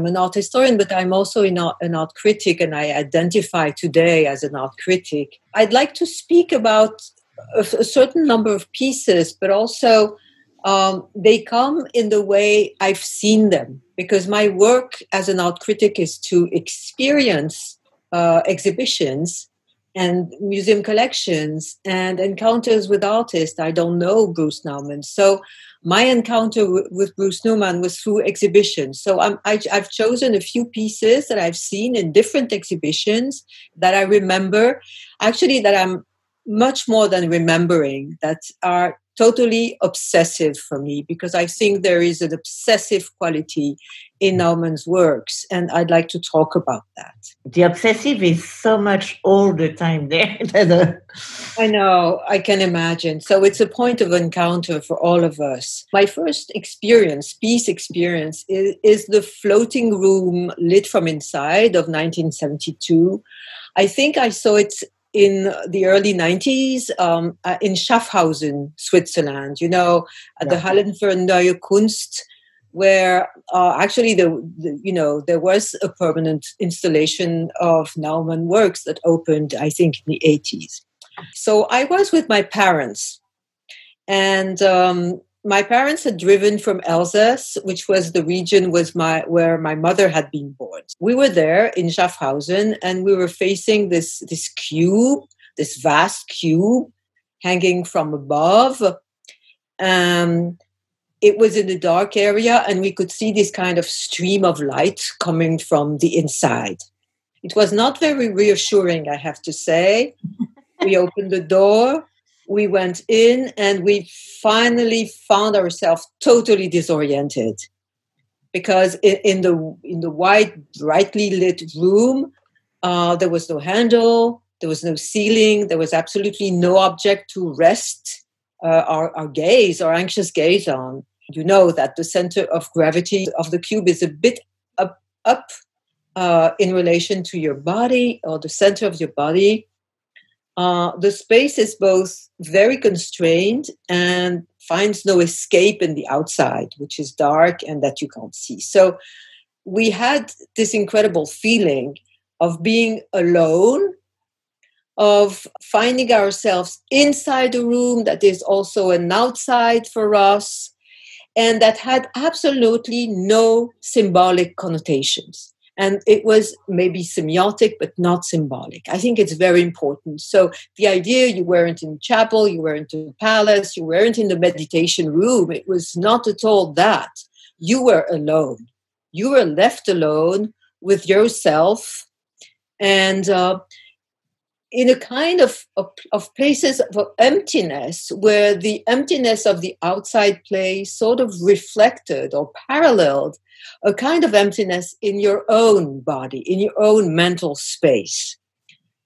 I'm an art historian, but I'm also an art, an art critic, and I identify today as an art critic. I'd like to speak about a, a certain number of pieces, but also um, they come in the way I've seen them, because my work as an art critic is to experience uh, exhibitions and museum collections and encounters with artists. I don't know Bruce Nauman. So my encounter w- with Bruce Nauman was through exhibitions. So I'm, I, have chosen a few pieces that I've seen in different exhibitions that I remember, actually, that I'm much more than remembering, that are totally obsessive for me because I think there is an obsessive quality in Nauman's works, and I'd like to talk about that. The obsessive is so much all the time there. I know, I can imagine. So it's a point of encounter for all of us. My first experience, piece experience, is, is the floating room lit from inside of 1972. I think I saw it in the early 90s um, uh, in Schaffhausen, Switzerland, you know, at yeah. the Hallen für Neue Kunst, where uh, actually the, the, you know there was a permanent installation of Nauman works that opened, I think, in the 80s. So I was with my parents, and um, my parents had driven from Elsass, which was the region was my where my mother had been born. We were there in Schaffhausen, and we were facing this this cube, this vast cube, hanging from above. Um, it was in a dark area, and we could see this kind of stream of light coming from the inside. It was not very reassuring, I have to say. we opened the door we went in and we finally found ourselves totally disoriented. Because in, in the in the white brightly lit room uh, there was no handle there was no ceiling there was absolutely no object to rest uh, our, our gaze our anxious gaze on. You know that the center of gravity of the cube is a bit up up uh, in relation to your body or the center of your body uh, the space is both very constrained and finds no escape in the outside, which is dark and that you can't see. So we had this incredible feeling of being alone, of finding ourselves inside a room that is also an outside for us, and that had absolutely no symbolic connotations and it was maybe semiotic but not symbolic. I think it's very important. So the idea you weren't in chapel you weren't in the palace you weren't in the meditation room. It was not at all that. You were alone. You were left alone with yourself. And uh, in a kind of, of, of, places of emptiness where the emptiness of the outside place sort of reflected or paralleled a kind of emptiness in your own body, in your own mental space.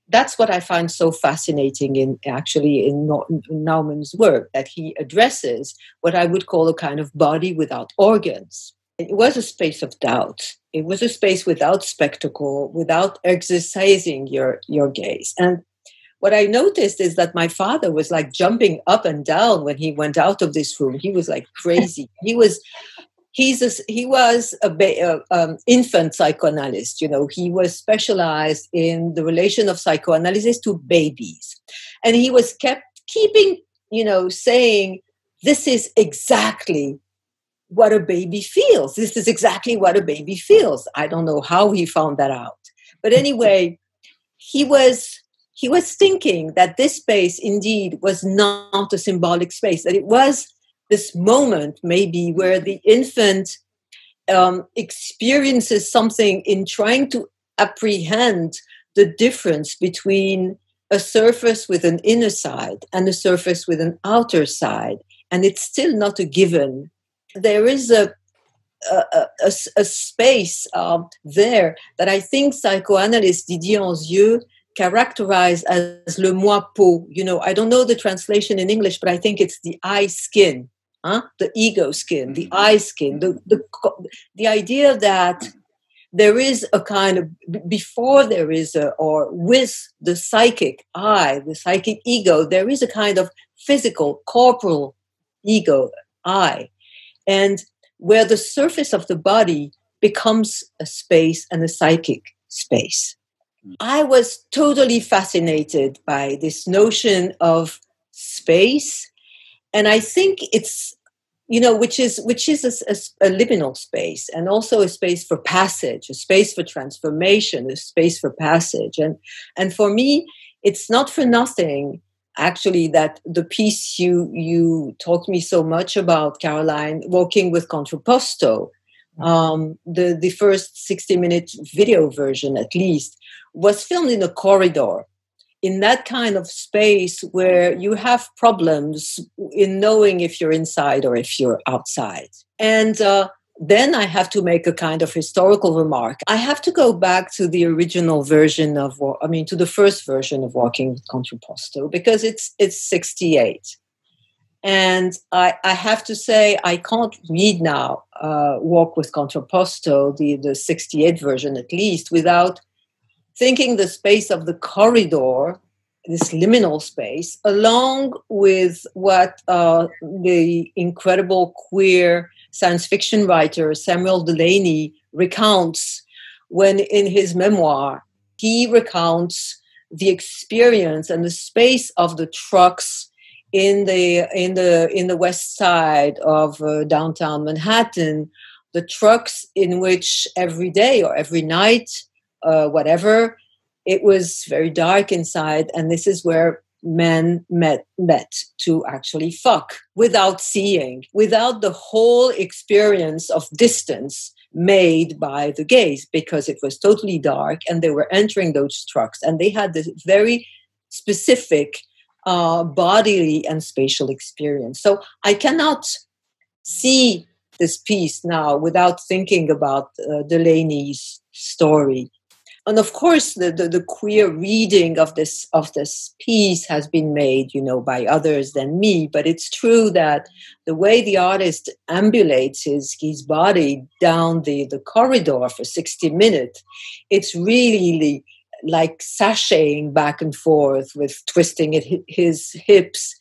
That's what I find so fascinating in actually in Nauman's work, that he addresses what I would call a kind of body without organs. It was a space of doubt. It was a space without spectacle, without exercising your, your gaze. And what I noticed is that my father was like jumping up and down when he went out of this room. He was like crazy. he was he's a, he was a ba- uh, um, infant psychoanalyst. You know, he was specialized in the relation of psychoanalysis to babies, and he was kept keeping, you know, saying this is exactly what a baby feels. This is exactly what a baby feels. I don't know how he found that out, but anyway, he was he was thinking that this space indeed was not a symbolic space that it was this moment maybe where the infant um, experiences something in trying to apprehend the difference between a surface with an inner side and a surface with an outer side and it's still not a given there is a a, a, a space uh, there that I think psychoanalyst Didier Anzieu characterized as le moi peau. You know, I don't know the translation in English, but I think it's the eye skin huh? the ego skin, the mm-hmm. eye skin, the, the, the idea that there is a kind of, before there is a, or with the psychic I, the psychic ego, there is a kind of physical, corporal ego, I. And where the surface of the body becomes a space and a psychic space. I was totally fascinated by this notion of space. And I think it's, you know, which is which is a, a, a, liminal space and also a space for passage, a space for transformation, a space for passage. And and for me, it's not for nothing actually that the piece you you talked me so much about, Caroline, walking with contrapposto, um, the the first 60 minute video version at least was filmed in a corridor in that kind of space where you have problems in knowing if you're inside or if you're outside. And uh, then I have to make a kind of historical remark. I have to go back to the original version of, I mean, to the first version of Walking with Contrapposto because it's it's 68. And I, I have to say, I can't read now uh, Walk with Contrapposto, the, the 68 version at least, without thinking the space of the corridor, this liminal space, along with what uh, the incredible queer science fiction writer Samuel Delany recounts when, in his memoir, he recounts the experience and the space of the trucks in the in the in the west side of uh, downtown Manhattan, the trucks in which every day or every night, uh, whatever, it was very dark inside, and this is where men met met to actually fuck without seeing, without the whole experience of distance made by the gaze, because it was totally dark and they were entering those trucks and they had this very specific uh, bodily and spatial experience. So I cannot see this piece now without thinking about uh, Delany's story. And of course, the, the, the, queer reading of this of this piece has been made, you know, by others than me. But it's true that the way the artist ambulates his his body down the, the corridor for sixty minutes, it's really like sashaying back and forth with twisting it, his hips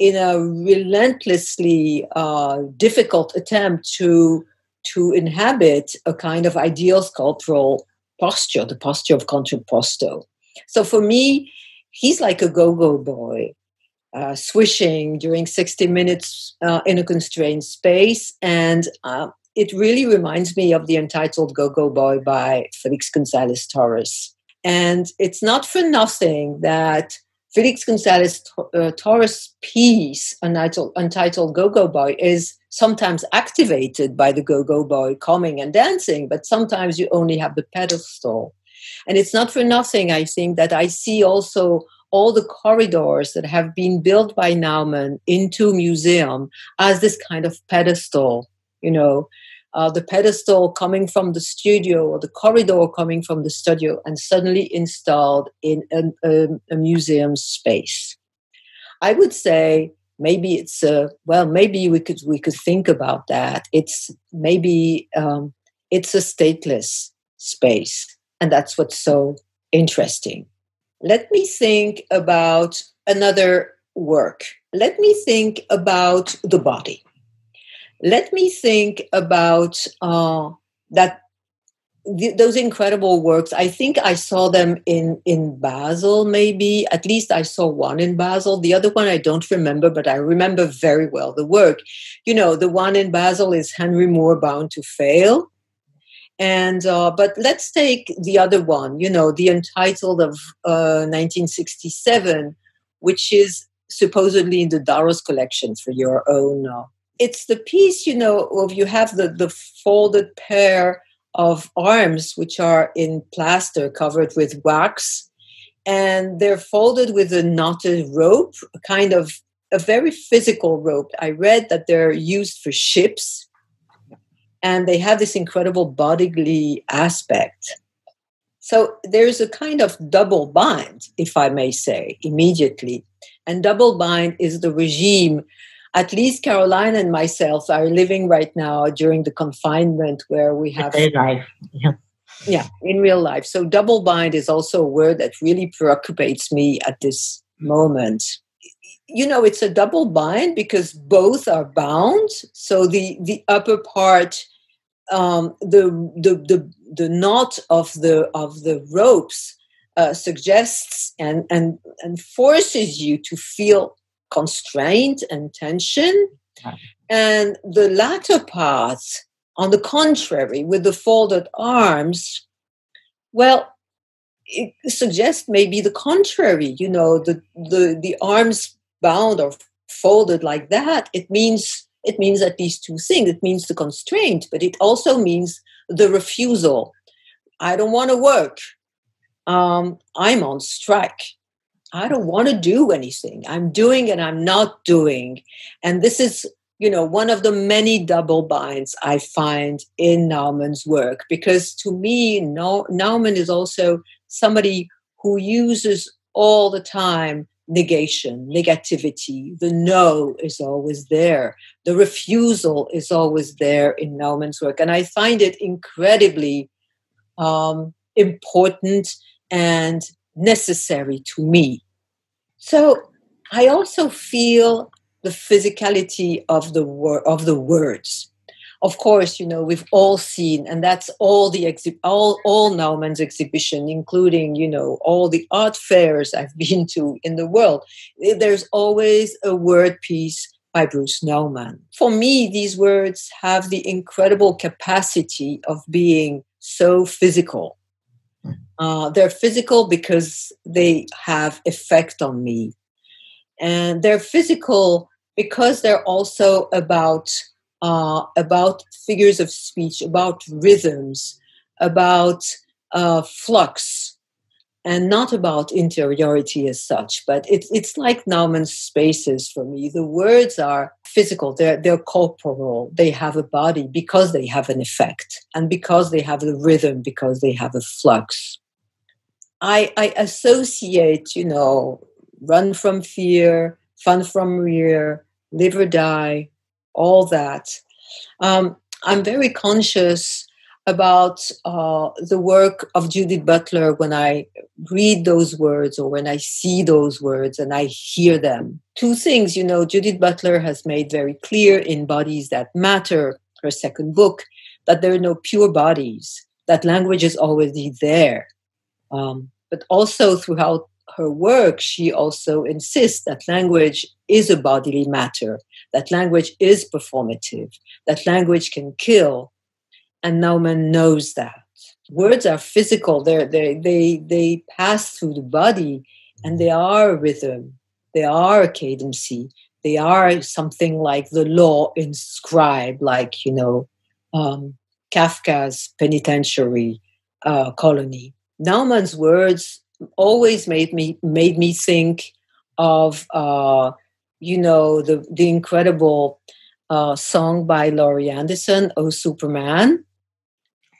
in a relentlessly uh, difficult attempt to to inhabit a kind of ideal sculptural posture, the posture of contrapposto. So for me, he's like a go-go boy, uh, swishing during 60 minutes uh, in a constrained space, and uh, it really reminds me of the entitled Go-Go Boy by Felix Gonzalez Torres. And it's not for nothing that Felix Gonzalez uh, Torres' piece, untitled Go Go Boy, is sometimes activated by the Go Go Boy coming and dancing, but sometimes you only have the pedestal. And it's not for nothing, I think, that I see also all the corridors that have been built by Nauman into museum as this kind of pedestal, you know, uh, the pedestal coming from the studio or the corridor coming from the studio and suddenly installed in a, museum space. I would say maybe it's a well maybe we could we could think about that. It's maybe um, it's a stateless space and that's what's so interesting. Let me think about another work. Let me think about the body let me think about uh, that th- those incredible works. I think I saw them in in Basel, maybe at least I saw one in Basel. The other one I don't remember, but I remember very well the work. You know, the one in Basel is Henry Moore Bound to Fail. And uh, but let's take the other one, you know, the Untitled of uh, 1967, which is supposedly in the Daros collection for your own uh, it's the piece, you know, of you have the, the folded pair of arms, which are in plaster covered with wax, and they're folded with a knotted rope, a kind of a very physical rope. I read that they're used for ships, and they have this incredible bodily aspect. So there's a kind of double bind, if I may say, immediately. And double bind is the regime at least Caroline and myself are living right now during the confinement where we have life. Yeah. yeah, in real life. So double bind is also a word that really preoccupates me at this moment. You know, it's a double bind because both are bound. So the the upper part um, the, the the the knot of the of the ropes uh, suggests and and and forces you to feel constraint and tension, and the latter part, on the contrary, with the folded arms, well, it suggests maybe the contrary. You know, the the the arms bound or folded like that. It means it means at least two things. It means the constraint, but it also means the refusal. I don't want to work. Um, I'm on strike. I don't want to do anything. I'm doing and I'm not doing. And this is, you know, one of the many double binds I find in Nauman's work because to me, Nauman is also somebody who uses all the time negation, negativity. The no is always there. The refusal is always there in Nauman's work. And I find it incredibly um, important and necessary to me. So I also feel the physicality of the wor- of the words of course, you know, we've all seen, and that's all the exhi- all all Nauman's exhibition, including you know all the art fairs I've been to in the world. There's always a word piece by Bruce Nauman. For me, these words have the incredible capacity of being so physical. Uh, they're physical because they have effect on me, and they're physical because they're also about uh, about figures of speech, about rhythms, about uh, flux, and not about interiority as such. But it's it's like Nauman's spaces for me. The words are physical; they're they're corporal. They have a body because they have an effect, and because they have a rhythm, because they have a flux. I, I associate, you know, run from fear, fun from rear, live or die, all that. Um, I'm very conscious about uh, the work of Judith Butler when I read those words or when I see those words and I hear them. Two things, you know, Judith Butler has made very clear in Bodies That Matter, her second book, that there are no pure bodies, that language is already there. Um, but also throughout her work, she also insists that language is a bodily matter, that language is performative, that language can kill. And Nauman knows that. Words are physical, They're, they they, they pass through the body and they are a rhythm, they are a cadency, they are something like the law inscribed, like, you know, um, Kafka's penitentiary uh, colony. Nauman's words always made me made me think of uh, you know the the incredible uh, song by Laurie Anderson, "Oh Superman,"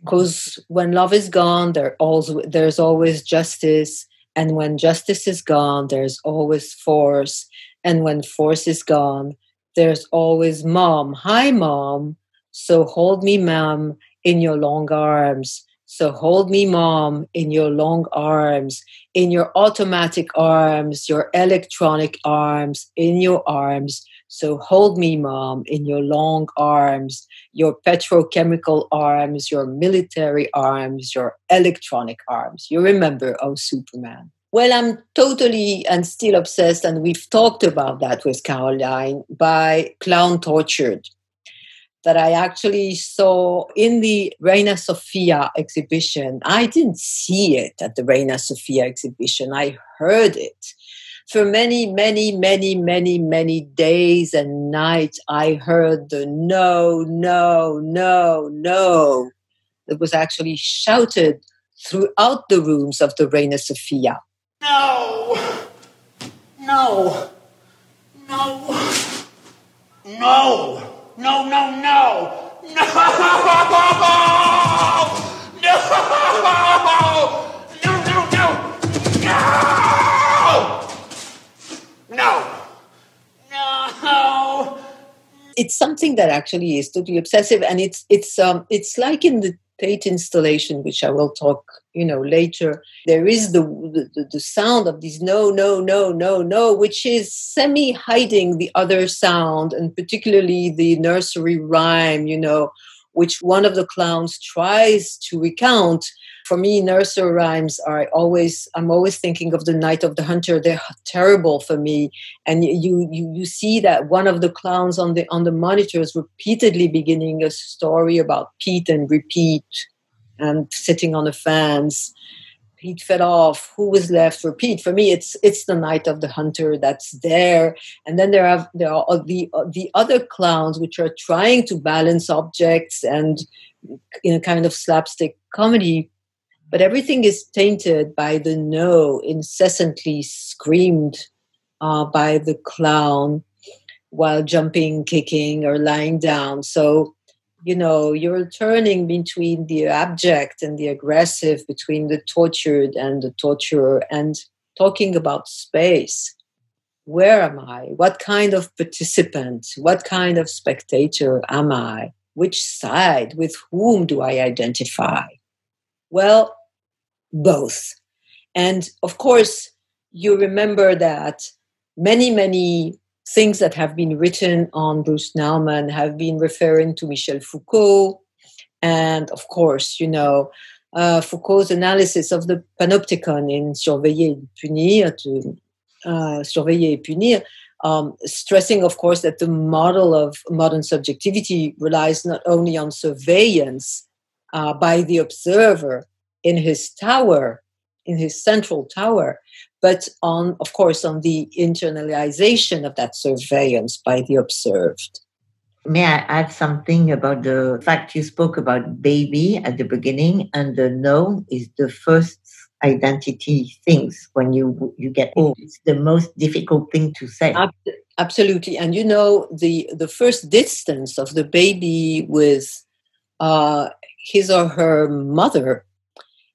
because when love is gone, there also there's always justice, and when justice is gone, there's always force, and when force is gone, there's always mom. Hi, mom. So hold me, mom, in your long arms. So hold me, mom, in your long arms, in your automatic arms, your electronic arms, in your arms. So hold me, mom, in your long arms, your petrochemical arms, your military arms, your electronic arms. You remember, oh, Superman. Well, I'm totally and still obsessed, and we've talked about that with Caroline by Clown Tortured that I actually saw in the Reina Sofia exhibition. I didn't see it at the Reina Sofia exhibition, I heard it. For many, many, many, many, many days and nights, I heard the no, no, no, no that was actually shouted throughout the rooms of the Reina Sofia. No, no, no, no. No, no, no! No! No! No, No! No! It's something that actually is totally obsessive, and it's it's um it's like in the Tate installation, which I will talk, you know, later, there is the, the, the sound of these no, no, no, no, no, which is semi hiding the other sound, and particularly the nursery rhyme, you know, which one of the clowns tries to recount. For me, nursery rhymes are always, I'm always thinking of the Night of the Hunter. They're terrible for me. And you, you, you see that one of the clowns on the, on the monitors repeatedly beginning a story about Pete and repeat and sitting on the fans Pete fed off. Who was left for Pete? For me, it's it's the night of the hunter that's there, and then there are there are the the other clowns which are trying to balance objects and in a kind of slapstick comedy, but everything is tainted by the no incessantly screamed uh, by the clown while jumping, kicking, or lying down. So you know you're turning between the abject and the aggressive between the tortured and the torturer and talking about space. Where am i? What kind of participant? What kind of spectator am i? Which side? With whom do i identify? Well both. And of course you remember that many many things that have been written on Bruce Nauman have been referring to Michel Foucault. And of course, you know, uh, Foucault's analysis of the panopticon in Surveiller et Punir, to uh, Surveiller et Punir, um, stressing, of course, that the model of modern subjectivity relies not only on surveillance uh, by the observer in his tower, in his central tower, but on, of course, on the internalization of that surveillance by the observed. May I add something about the fact you spoke about baby at the beginning, and the no is the first identity things when you you get old. It's the most difficult thing to say. Absolutely, and you know the the first distance of the baby with uh, his or her mother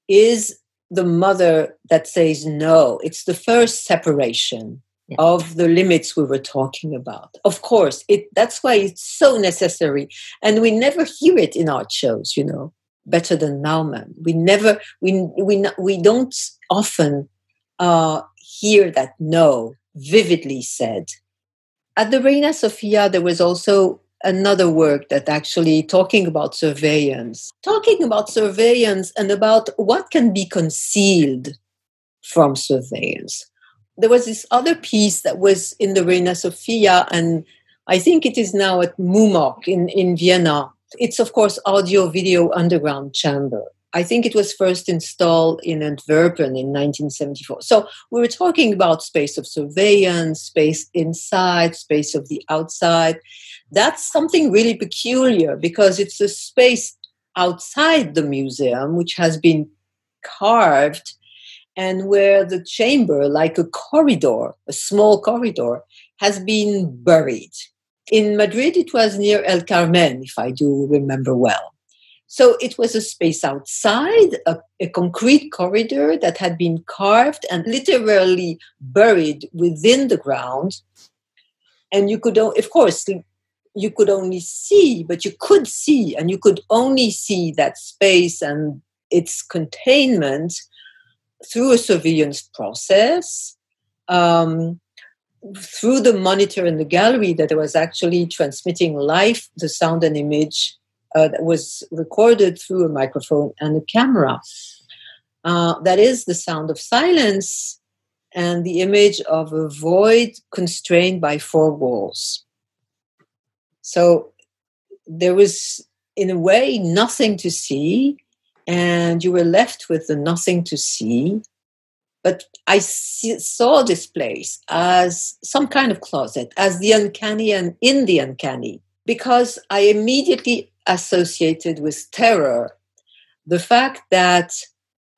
is the mother that says no. It's the first separation yeah. of the limits we were talking about. Of course, it that's why it's so necessary. And we never hear it in art shows, you know, better than Nauman. We never we we we don't often uh, hear that no vividly said. At the Reina Sofia, there was also another work that actually talking about surveillance, talking about surveillance and about what can be concealed from surveillance. There was this other piece that was in the Reina Sofia, and I think it is now at MUMOK in, in Vienna. It's, of course, audio video underground chamber. I think it was first installed in Antwerpen in 1974. So we were talking about space of surveillance, space inside, space of the outside. That's something really peculiar because it's a space outside the museum which has been carved and where the chamber, like a corridor, a small corridor, has been buried. In Madrid, it was near El Carmen, if I do remember well. So it was a space outside, a, a, concrete corridor that had been carved and literally buried within the ground. And you could, of course, you could only see, but you could see, and you could only see that space and its containment through a surveillance process. Um, through the monitor in the gallery that was actually transmitting live the sound and image uh, that was recorded through a microphone and a camera. Uh, that is the sound of silence and the image of a void constrained by four walls. So there was, in a way, nothing to see, and you were left with the nothing to see. But I saw this place as some kind of closet, as the uncanny and in the uncanny, because I immediately associated with terror the fact that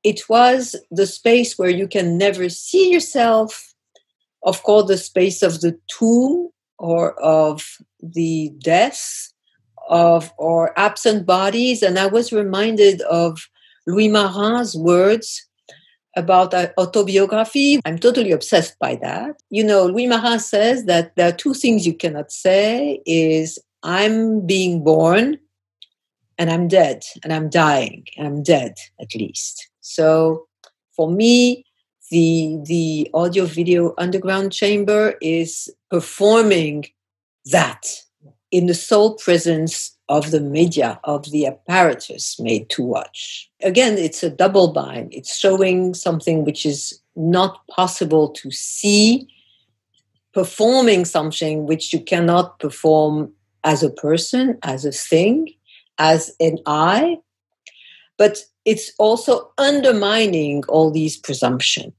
it was the space where you can never see yourself, of course, the space of the tomb or of the death of or absent bodies. And I was reminded of Louis Marin's words about autobiography. I'm totally obsessed by that. You know, Louis Marin says that there are two things you cannot say is I'm being born and I'm dead and I'm dying and I'm dead at least. So for me, the the audio video underground chamber is performing that in the sole presence of the media, of the apparatus made to watch. Again, it's a double bind. It's showing something which is not possible to see, performing something which you cannot perform as a person, as a thing, as an I. But it's also undermining all these presumptions.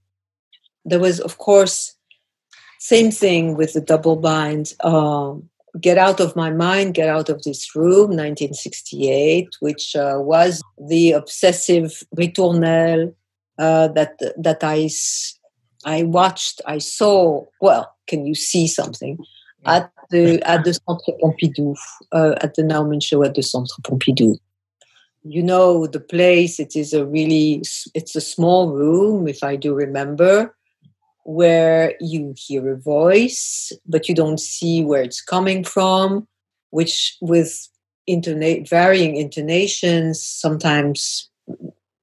There was, of course, same thing with the double bind. Um, Get Out of My Mind, Get Out of This Room, 1968, which uh, was the obsessive ritournelle uh, that that I I watched, I saw. Well, can you see something at the at the Centre Pompidou, uh, at the Nauman show at the Centre Pompidou? You know the place. It is a really it's a small room, if I do remember where you hear a voice, but you don't see where it's coming from, which with intona- varying intonations, sometimes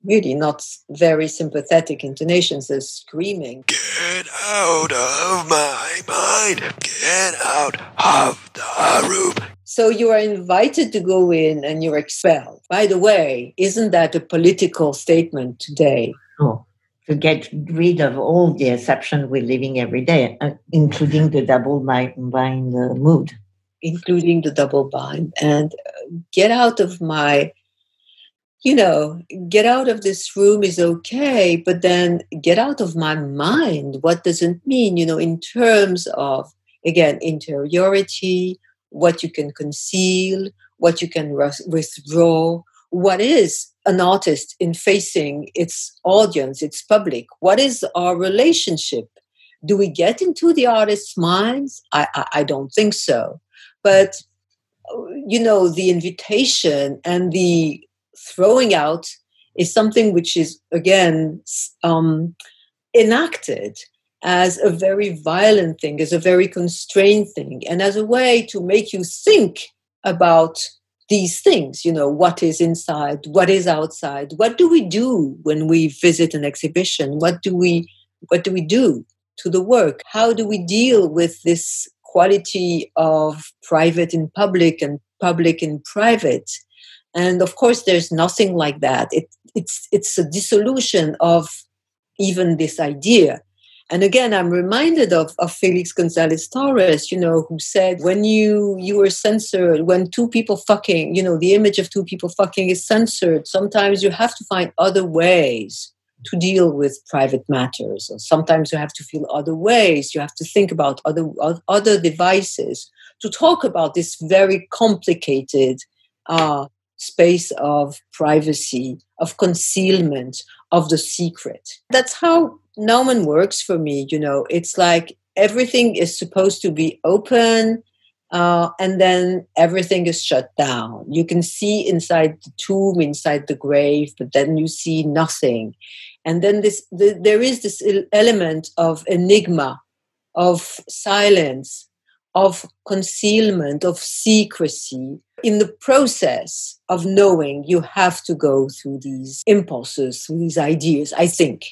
really not very sympathetic intonations, as screaming. Get out of my mind! Get out of the room! So you are invited to go in and you're expelled. By the way, isn't that a political statement today? Oh to get rid of all the exception we're living every day, uh, including the double bind uh, mood. Including the double bind. And uh, get out of my, you know, get out of this room is okay, but then get out of my mind. What does it mean, you know, in terms of, again, interiority, what you can conceal, what you can withdraw, what is an artist in facing its audience, its public? What is our relationship? Do we get into the artist's minds? I, I, I don't think so. But, you know, the invitation and the throwing out is something which is, again, um, enacted as a very violent thing, as a very constrained thing, and as a way to make you think about these things you know what is inside what is outside what do we do when we visit an exhibition what do we what do we do to the work how do we deal with this quality of private in public and public in private and of course there's nothing like that it, it's it's a dissolution of even this idea and again, I'm reminded of, of Felix Gonzalez Torres, you know, who said when you you were censored, when two people fucking, you know, the image of two people fucking is censored, sometimes you have to find other ways to deal with private matters. Or sometimes you have to feel other ways. You have to think about other other devices to talk about this very complicated uh, space of privacy, of concealment, of the secret. That's how Nauman works for me. You know, it's like everything is supposed to be open. Uh, and then everything is shut down. You can see inside the tomb, inside the grave, but then you see nothing. And then this, the, there is this element of enigma, of silence, of concealment, of secrecy. In the process of knowing, you have to go through these impulses, through these ideas, I think.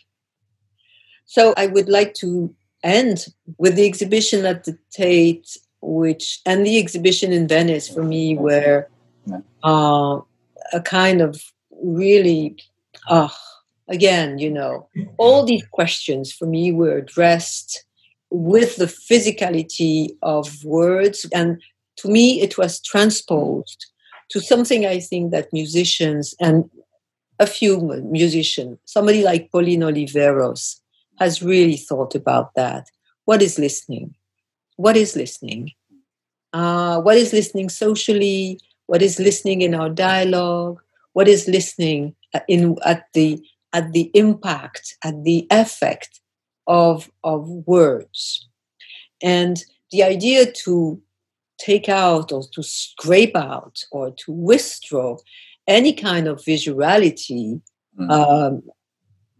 So I would like to end with the exhibition at the Tate, which and the exhibition in Venice for me were uh, a kind of really, uh, again, you know, all these questions for me were addressed with the physicality of words. And to me, it was transposed to something I think that musicians and a few musicians, somebody like Pauline Oliveros, has really thought about that. What is listening? What is listening? Uh, what is listening socially? What is listening in our dialogue? What is listening in at the at the impact, at the effect of of words? And the idea to take out or to scrape out or to withdraw any kind of visuality mm-hmm. um,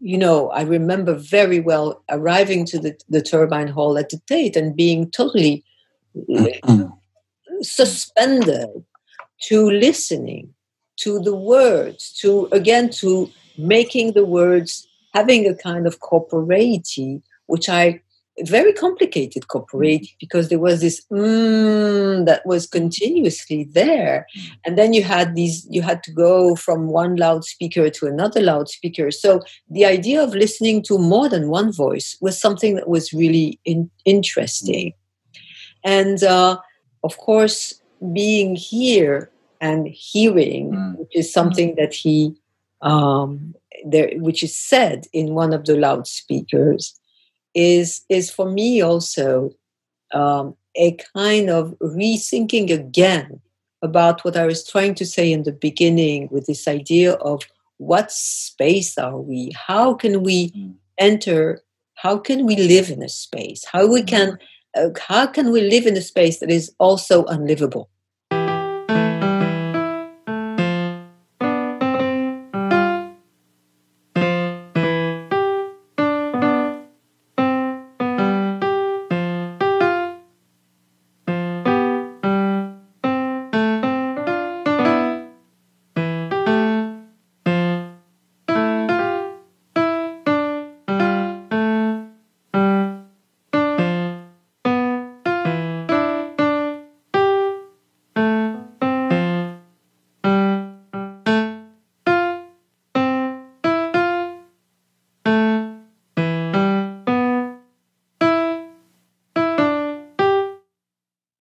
you know, I remember very well arriving to the, the turbine hall at the Tate and being totally mm-hmm. suspended to listening to the words, to again to making the words having a kind of corporeity, which I very complicated cooperative because there was this mm, that was continuously there. And then you had these you had to go from one loudspeaker to another loudspeaker. So the idea of listening to more than one voice was something that was really in, interesting. And uh, of course being here and hearing Mm. which is something that he um, there which is said in one of the loudspeakers is is for me also um, a kind of rethinking again about what I was trying to say in the beginning with this idea of what space are we? How can we Mm. enter? How can we live in a space? How we can uh, how can we live in a space that is also unlivable?